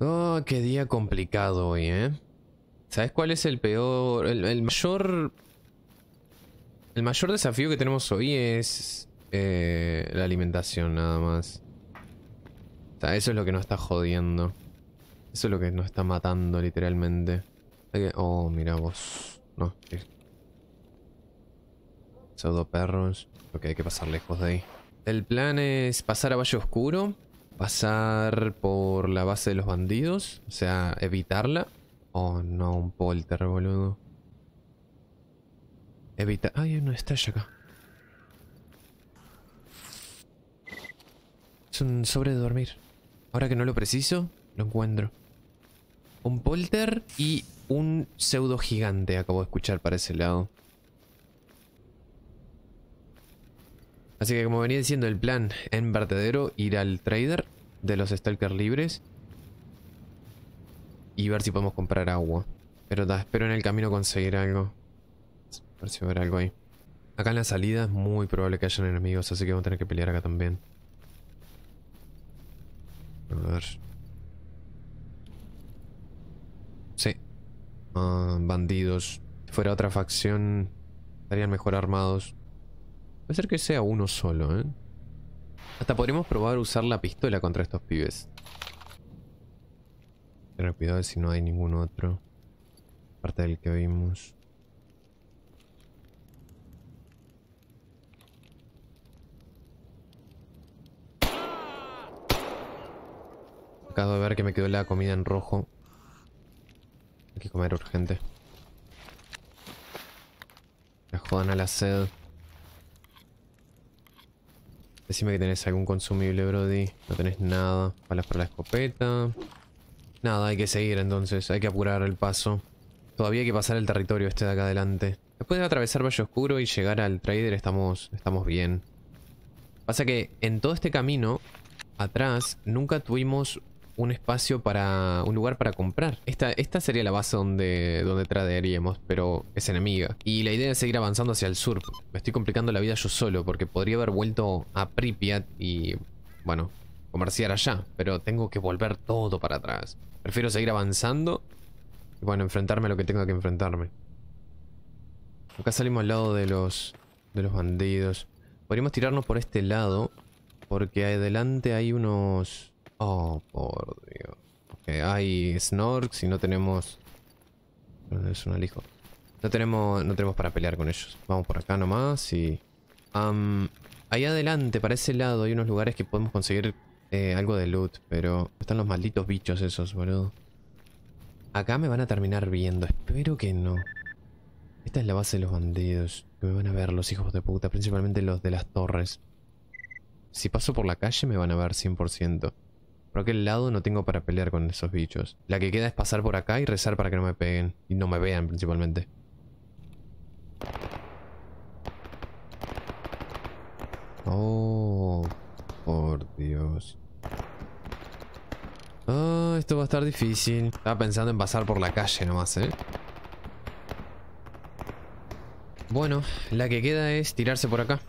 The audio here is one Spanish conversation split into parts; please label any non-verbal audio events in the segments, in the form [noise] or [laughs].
Oh, qué día complicado hoy, ¿eh? ¿Sabes cuál es el peor... El, mayor... El mayor desafío que tenemos hoy es... Eh, la alimentación, nada más. O sea, eso es lo que nos está jodiendo. Eso es lo que nos está matando, literalmente. Oh, mira vos. No. Pseudo perros. Ok, hay que pasar lejos de ahí. El plan es pasar a Valle Oscuro. Pasar por la base de los bandidos. O sea, evitarla. Oh, no, un polter, boludo. Evita... Ay, no está acá. Es un sobre de dormir. Ahora que no lo preciso, lo encuentro. Un polter y un pseudo gigante acabo de escuchar para ese lado. Así que como venía diciendo el plan en vertedero, ir al trader de los stalkers libres. Y ver si podemos comprar agua. Pero da, espero en el camino conseguir algo. A ver si va a haber algo ahí. Acá en la salida es muy probable que hayan enemigos, así que vamos a tener que pelear acá también. A ver. Sí. Ah, bandidos. Si fuera otra facción, estarían mejor armados. Puede ser que sea uno solo, ¿eh? Hasta podríamos probar usar la pistola contra estos pibes. Tener cuidado si no hay ningún otro. Aparte del que vimos. Acabo de ver que me quedó la comida en rojo. Hay que comer urgente. Me jodan a la sed. Decime que tenés algún consumible, Brody. No tenés nada. Balas para la escopeta. Nada, hay que seguir entonces. Hay que apurar el paso. Todavía hay que pasar el territorio este de acá adelante. Después de atravesar Valle Oscuro y llegar al trader estamos, estamos bien. Pasa que en todo este camino, atrás, nunca tuvimos un espacio para... un lugar para comprar. Esta, esta sería la base donde, donde tradearíamos, pero es enemiga. Y la idea es seguir avanzando hacia el sur. Me estoy complicando la vida yo solo, porque podría haber vuelto a Pripyat y... bueno, comerciar allá. Pero tengo que volver todo para atrás. Prefiero seguir avanzando y bueno, enfrentarme a lo que tenga que enfrentarme. Acá salimos al lado de los, de los bandidos. Podríamos tirarnos por este lado, porque adelante hay unos Oh, por Dios. Okay, hay Snorks y no tenemos... Es un alijo. No tenemos, no tenemos para pelear con ellos. Vamos por acá nomás y... ahí adelante, para ese lado, hay unos lugares que podemos conseguir eh, algo de loot. Pero están los malditos bichos esos, boludo. Acá me van a terminar viendo. Espero que no. Esta es la base de los bandidos. Que me van a ver los hijos de puta. Principalmente los de las torres. Si paso por la calle me van a ver 100%. Por aquel lado no tengo para pelear con esos bichos. La que queda es pasar por acá y rezar para que no me peguen. Y no me vean principalmente. Oh, por Dios. Oh, esto va a estar difícil. Estaba pensando en pasar por la calle nomás, ¿eh? Bueno, la que queda es tirarse por acá.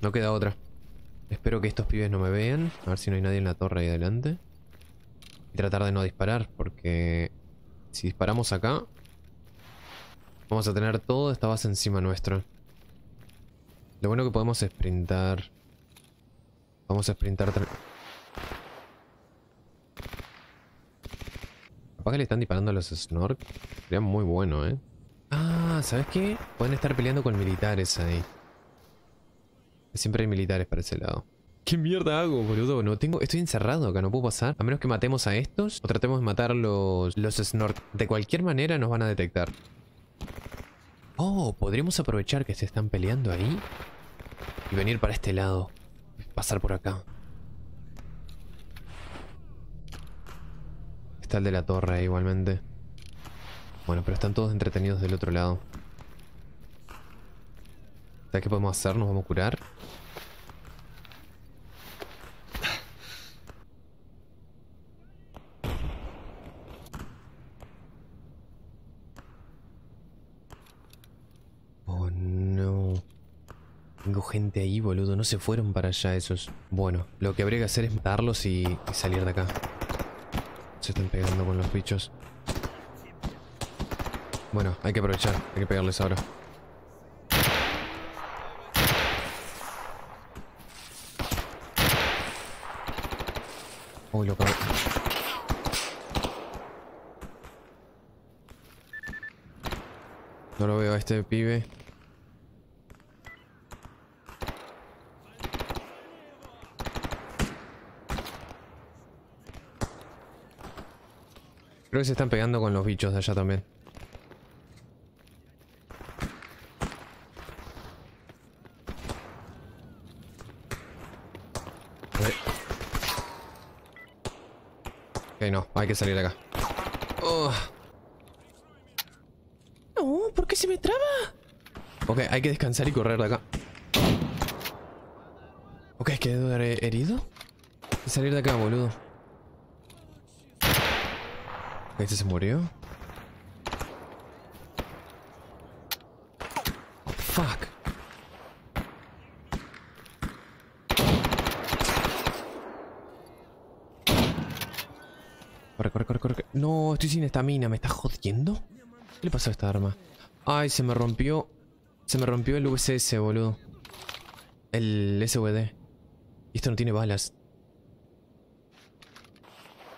No queda otra. Espero que estos pibes no me vean. A ver si no hay nadie en la torre ahí adelante. Y tratar de no disparar, porque si disparamos acá, vamos a tener toda esta base encima nuestro. Lo bueno que podemos sprintar. Vamos a sprintar... Capaz que le están disparando a los Snork. Sería muy bueno, ¿eh? Ah, ¿sabes qué? Pueden estar peleando con militares ahí. Siempre hay militares para ese lado. ¿Qué mierda hago, boludo? No tengo... Estoy encerrado acá, no puedo pasar. A menos que matemos a estos o tratemos de matar los, los Snork. De cualquier manera nos van a detectar. Oh, podríamos aprovechar que se están peleando ahí. Y venir para este lado. Pasar por acá. Está el de la torre igualmente. Bueno, pero están todos entretenidos del otro lado. ¿Sabes qué podemos hacer? Nos vamos a curar. Oh no. Tengo gente ahí, boludo. No se fueron para allá esos. Bueno, lo que habría que hacer es matarlos y, salir de acá. se están pegando con los bichos. Bueno, hay que aprovechar. Hay que pegarles ahora. Uy, lo cago. No lo veo a este pibe. Creo que se están pegando con los bichos de allá también. Que salir de acá. Oh. No, ¿por qué se me traba? Ok, hay que descansar y correr de acá. Ok, quedé herido. Hay que salir de acá, boludo. ¿Este se murió? Oh, fuck. Corre, corre, corre, corre. No, estoy sin estamina. ¿Me está jodiendo? ¿Qué le pasó a esta arma? Ay, se me rompió. Se me rompió el VSS, boludo. El SVD. Y esto no tiene balas.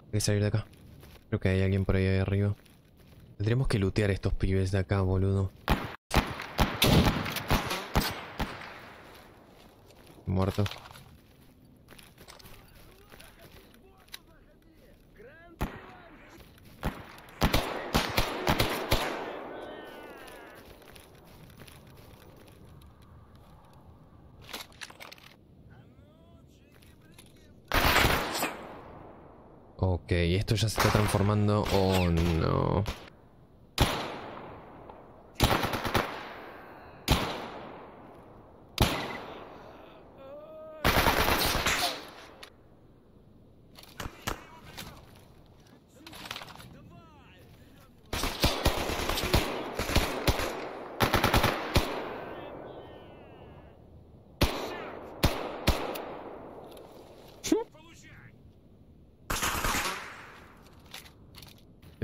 Hay que salir de acá. Creo que hay alguien por ahí arriba. Tendremos que lootear estos pibes de acá, boludo. Muerto. Ok, esto ya se está transformando... Oh, no.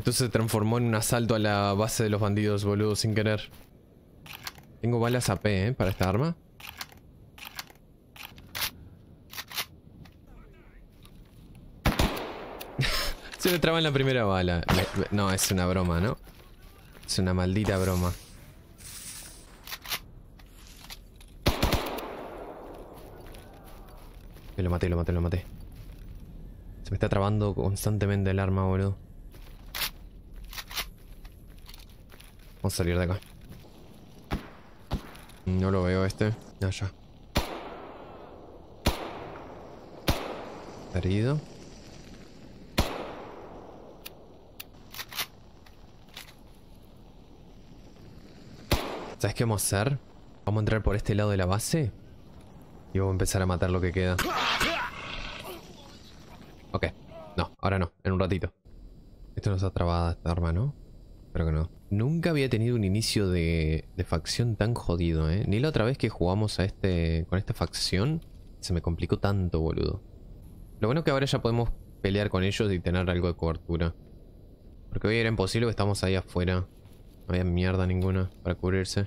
Esto se transformó en un asalto a la base de los bandidos, boludo, sin querer. Tengo balas AP, ¿eh? Para esta arma. [laughs] se me traba en la primera bala. No, es una broma, ¿no? Es una maldita broma. Lo maté, lo maté, lo maté. Se me está trabando constantemente el arma, boludo. Vamos a salir de acá. No lo veo este. Allá. Herido. ¿Sabes qué vamos a hacer? Vamos a entrar por este lado de la base. Y vamos a empezar a matar lo que queda. Ok. No, ahora no. En un ratito. Esto no está trabada esta arma, ¿no? Espero que no. Nunca había tenido un inicio de, facción tan jodido, ¿eh? Ni la otra vez que jugamos a este, con esta facción se me complicó tanto, boludo. Lo bueno es que ahora ya podemos pelear con ellos y tener algo de cobertura. Porque hoy era imposible que estamos ahí afuera. No había mierda ninguna para cubrirse.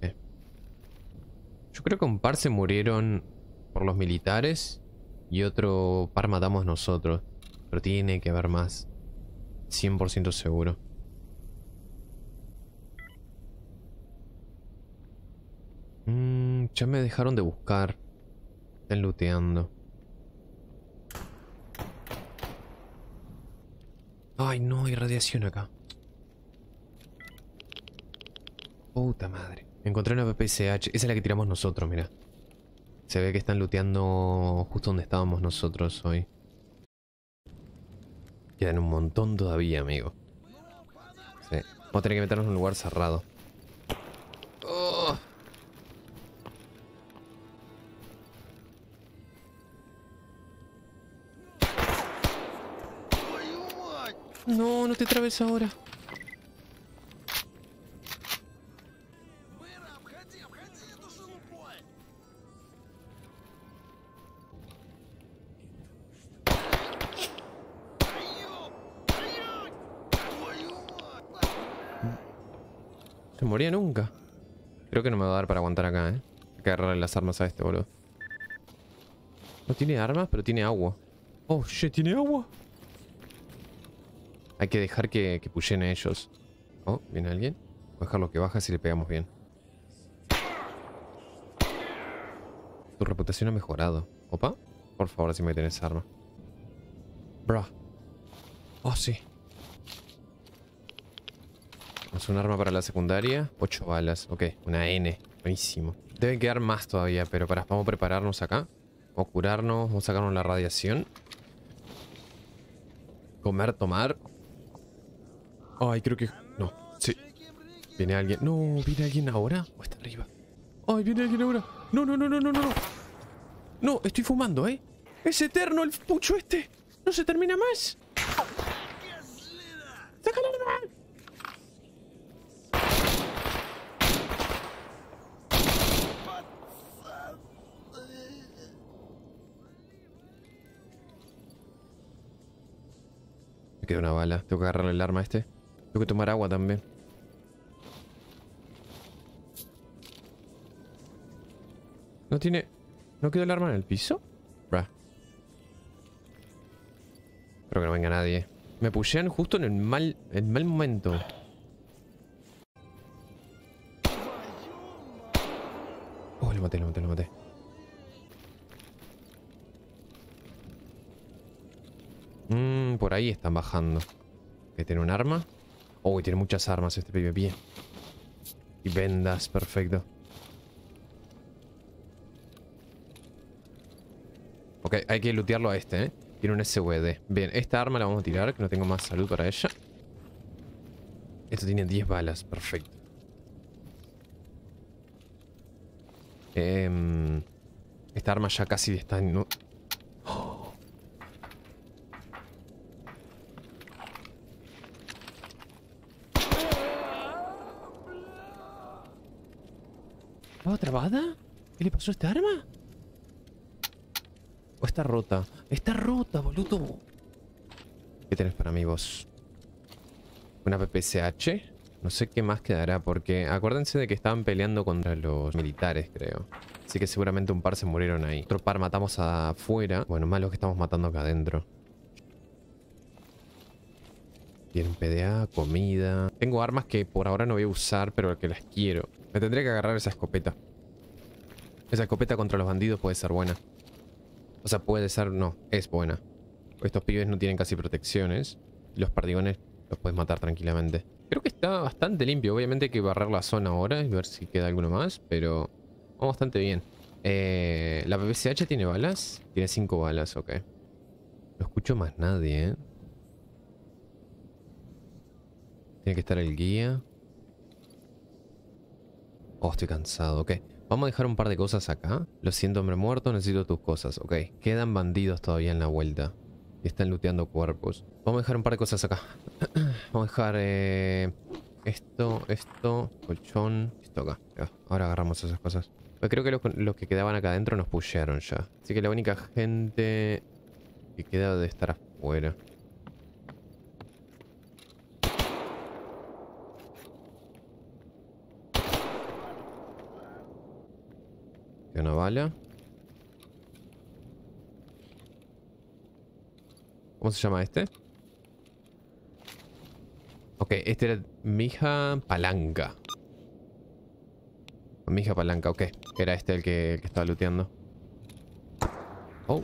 Eh. Yo creo que un par se murieron por los militares y otro par matamos nosotros. Pero tiene que haber más. 100% seguro. Mmm, ya me dejaron de buscar. Están looteando. Ay, no, hay radiación acá. Puta madre. Encontré una PPSH. Esa es la que tiramos nosotros, mira. Se ve que están looteando justo donde estábamos nosotros hoy. Quedan un montón todavía, amigo. Vamos a tener que meternos en un lugar cerrado. No, no te trabes ahora. Se moría nunca. Creo que no me va a dar para aguantar acá, eh. Hay que agarrarle las armas a este, boludo. No tiene armas, pero tiene agua. Oh, shit, ¿tiene agua? Hay que dejar que, que pushen ellos. Oh, ¿viene alguien? Voy a dejarlo que baja si le pegamos bien. Tu reputación ha mejorado. Opa, por favor, si me tienes arma. Bro. Oh, sí. Es un arma para la secundaria. 8 balas. Ok, una N. Buenísimo. Deben quedar más todavía, pero para, vamos a prepararnos acá. Vamos a curarnos, vamos a sacarnos la radiación. Comer, tomar. Ay, creo que... No, sí. ¿Viene alguien? No, ¿viene alguien ahora? ¿O está arriba? Ay, ¿viene alguien ahora? No, no, no, no, no, no. No, estoy fumando, ¿eh? Es eterno el pucho este. No se termina más. ¡Sácalo! Me queda una bala. Tengo que agarrarle el arma a este. Tengo que tomar agua también. ¿No tiene... ¿No quedó el arma en el piso? Bruh. Espero que no venga nadie. Me pushean justo en el mal, el mal momento. Oh, lo maté, lo maté, lo maté. Mmm, por ahí están bajando. Que tiene un arma. Oh, tiene muchas armas este pibe. Bien. Y vendas, perfecto. Ok, hay que lootearlo a este, ¿eh? Tiene un SVD. Bien, esta arma la vamos a tirar, que no tengo más salud para ella. Esto tiene 10 balas, perfecto. Eh, esta arma ya casi está... No... ¿Estaba trabada? ¿Qué le pasó a esta arma? ¿O está rota? Está rota, boludo. ¿Qué tenés para mí vos? Una PPSH. No sé qué más quedará porque acuérdense de que estaban peleando contra los militares, creo. Así que seguramente un par se murieron ahí. Otro par matamos afuera. Bueno, más los que estamos matando acá adentro. Bien, PDA, comida. Tengo armas que por ahora no voy a usar, pero que las quiero. Me tendría que agarrar esa escopeta. Esa escopeta contra los bandidos puede ser buena. O sea, puede ser... No, es buena. Estos pibes no tienen casi protecciones. Y los perdigones los puedes matar tranquilamente. Creo que está bastante limpio. Obviamente hay que barrer la zona ahora y ver si queda alguno más. Pero vamos bastante bien. Eh, ¿La PPCH tiene balas? Tiene 5 balas, ok. No escucho más nadie, ¿eh? Tiene que estar el guía. Oh, estoy cansado, ok. Vamos a dejar un par de cosas acá. Lo siento, hombre muerto, necesito tus cosas. Ok, quedan bandidos todavía en la vuelta. Y están looteando cuerpos. Vamos a dejar un par de cosas acá. [clears throat] Vamos a dejar eh, esto, esto, colchón. Esto acá. ahora agarramos esas cosas. Pero creo que los, que quedaban acá adentro nos pushearon ya. Así que la única gente que queda de estar afuera. Una bala. ¿Cómo se llama este? Ok, este era Mija Palanca. Mija Palanca, ok. Era este el que, el que estaba looteando. Oh.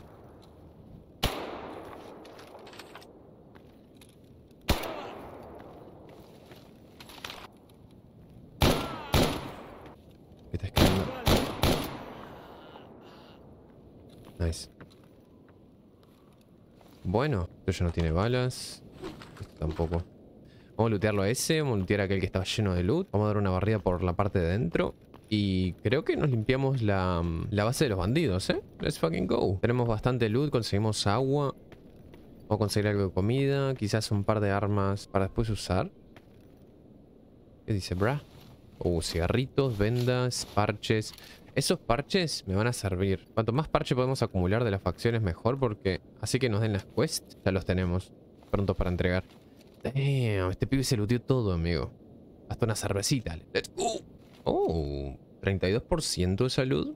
Bueno, esto ya no tiene balas. Esto tampoco. Vamos a lootearlo a ese. Vamos a lootear a aquel que estaba lleno de loot. Vamos a dar una barrida por la parte de dentro. Y creo que nos limpiamos la, la base de los bandidos, ¿eh? Let's fucking go. Tenemos bastante loot, conseguimos agua. Vamos a conseguir algo de comida. Quizás un par de armas para después usar. ¿Qué dice, bra? Uh, cigarritos, vendas, parches. Esos parches me van a servir. Cuanto más parches podemos acumular de las facciones mejor porque así que nos den las quests, ya los tenemos prontos para entregar. Damn, este pibe se looteó todo, amigo. Hasta una cervecita. Let's go. Oh, 32% de salud.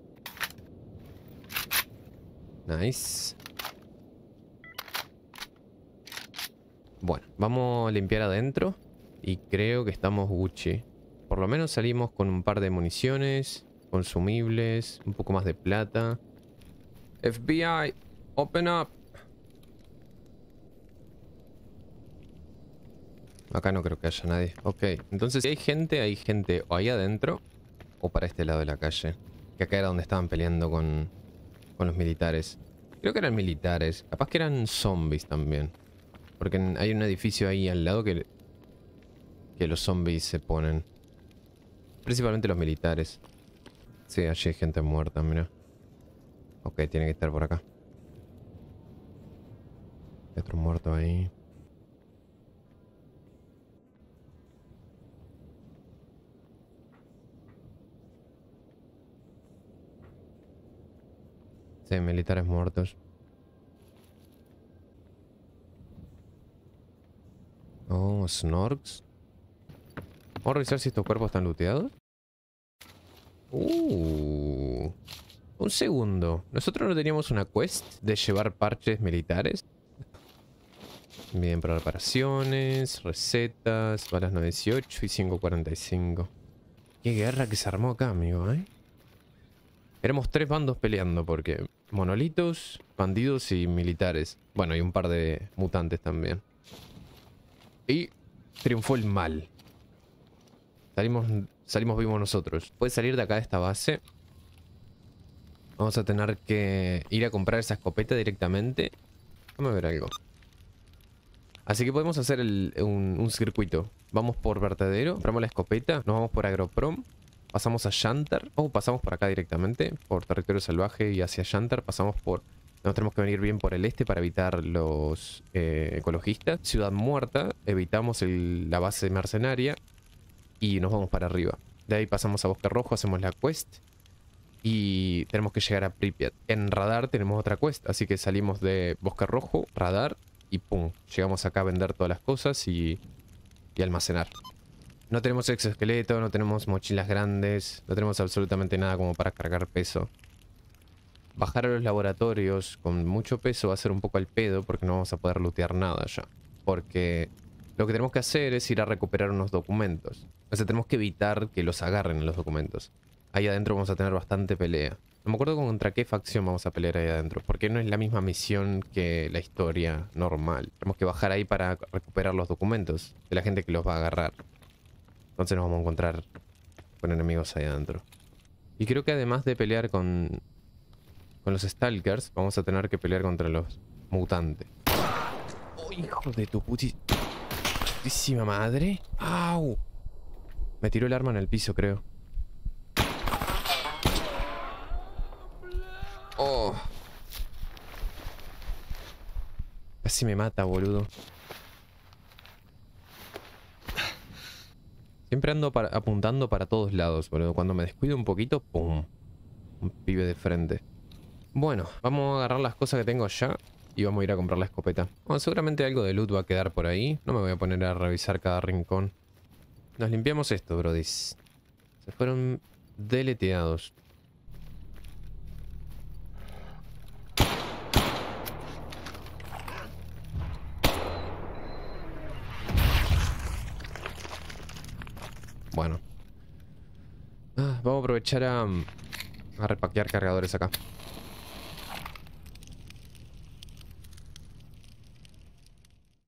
Nice. Bueno, vamos a limpiar adentro. Y creo que estamos Gucci. Por lo menos salimos con un par de municiones, consumibles, un poco más de plata. FBI, open up. Acá no creo que haya nadie. Ok, entonces si hay gente, hay gente o ahí adentro o para este lado de la calle. Que acá era donde estaban peleando con, con los militares. Creo que eran militares. Capaz que eran zombies también. Porque hay un edificio ahí al lado que, que los zombies se ponen. Principalmente los militares. Sí, allí hay gente muerta, mira. Ok, tiene que estar por acá. otro muerto ahí. Sí, militares muertos. Oh, Snorks. Vamos a revisar si estos cuerpos están looteados. Uh. Un segundo. ¿Nosotros no teníamos una quest de llevar parches militares? Bien, para reparaciones, recetas, balas 98 y 545. Qué guerra que se armó acá, amigo, ¿eh? Éramos tres bandos peleando porque monolitos, bandidos y militares. Bueno, y un par de mutantes también. Y triunfó el mal. Salimos, salimos vivos nosotros. Puedes salir de acá de esta base. Vamos a tener que ir a comprar esa escopeta directamente. A ver algo. Así que podemos hacer un, circuito. Vamos por vertedero, compramos la escopeta, nos vamos por agroprom Pasamos a Shantar. O pasamos por acá directamente. Por territorio salvaje y hacia Shantar. Pasamos por... Nos tenemos que venir bien por el este para evitar los eh, ecologistas. Ciudad Muerta. Evitamos la base mercenaria. Y nos vamos para arriba. De ahí pasamos a Bosque Rojo. Hacemos la quest. Y tenemos que llegar a Pripyat. En radar tenemos otra quest. Así que salimos de Bosque Rojo, radar. Y pum. Llegamos acá a vender todas las cosas y, y almacenar. No tenemos exoesqueleto, no tenemos mochilas grandes, no tenemos absolutamente nada como para cargar peso. Bajar a los laboratorios con mucho peso va a ser un poco al pedo porque no vamos a poder lootear nada ya. Porque lo que tenemos que hacer es ir a recuperar unos documentos. O sea, tenemos que evitar que los agarren en los documentos. Ahí adentro vamos a tener bastante pelea. No me acuerdo contra qué facción vamos a pelear ahí adentro. Porque no es la misma misión que la historia normal. Tenemos que bajar ahí para recuperar los documentos de la gente que los va a agarrar. Entonces nos vamos a encontrar con enemigos ahí adentro. Y creo que además de pelear con, con los Stalkers, vamos a tener que pelear contra los mutantes. ¡Oh, hijo de tu putísima madre! ¡Au! Me tiró el arma en el piso, creo. ¡Oh! Casi me mata, boludo. Siempre ando apuntando para todos lados, boludo. Cuando me descuido un poquito, ¡pum! Un pibe de frente. Bueno, vamos a agarrar las cosas que tengo ya y vamos a ir a comprar la escopeta. Bueno, seguramente algo de loot va a quedar por ahí. No me voy a poner a revisar cada rincón. Nos limpiamos esto, brodis. Se fueron deleteados. Bueno. Ah, vamos a aprovechar a, a repaquear cargadores acá.